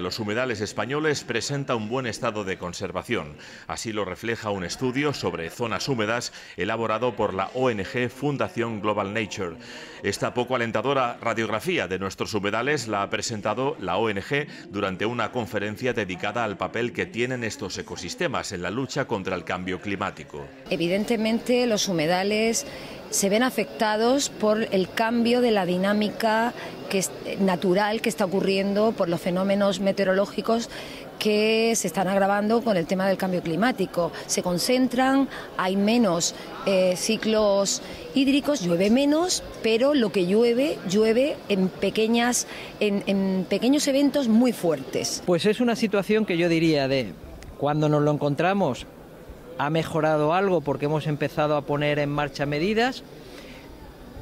Los humedales españoles presenta un buen estado de conservación. Así lo refleja un estudio sobre zonas húmedas elaborado por la ONG Fundación Global Nature. Esta poco alentadora radiografía de nuestros humedales la ha presentado la ONG durante una conferencia dedicada al papel que tienen estos ecosistemas en la lucha contra el cambio climático. Evidentemente los humedales se ven afectados por el cambio de la dinámica que natural que está ocurriendo por los fenómenos meteorológicos que se están agravando con el tema del cambio climático. Se concentran, hay menos eh, ciclos hídricos, llueve menos, pero lo que llueve, llueve en, pequeñas, en pequeños eventos muy fuertes. Pues es una situación que yo diría de cuando nos lo encontramos ha mejorado algo porque hemos empezado a poner en marcha medidas,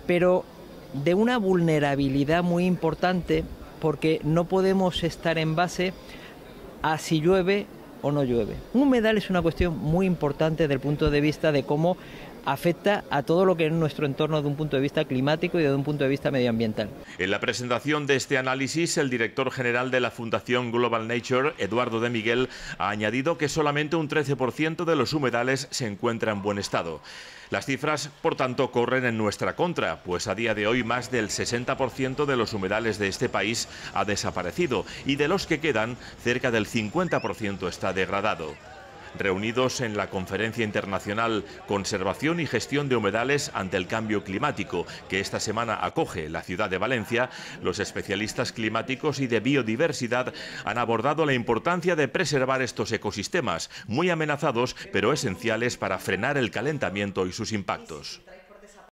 pero de una vulnerabilidad muy importante porque no podemos estar en base a si llueve o no llueve. Un humedal es una cuestión muy importante desde el punto de vista de cómo afecta a todo lo que es nuestro entorno desde un punto de vista climático y desde un punto de vista medioambiental. En la presentación de este análisis, el director general de la Fundación Global Nature, Eduardo de Miguel, ha añadido que solamente un 13% de los humedales se encuentra en buen estado. Las cifras, por tanto, corren en nuestra contra, pues a día de hoy más del 60% de los humedales de este país ha desaparecido y de los que quedan, cerca del 50% está degradado reunidos en la Conferencia Internacional Conservación y Gestión de Humedales ante el Cambio Climático, que esta semana acoge la ciudad de Valencia, los especialistas climáticos y de biodiversidad han abordado la importancia de preservar estos ecosistemas, muy amenazados, pero esenciales para frenar el calentamiento y sus impactos.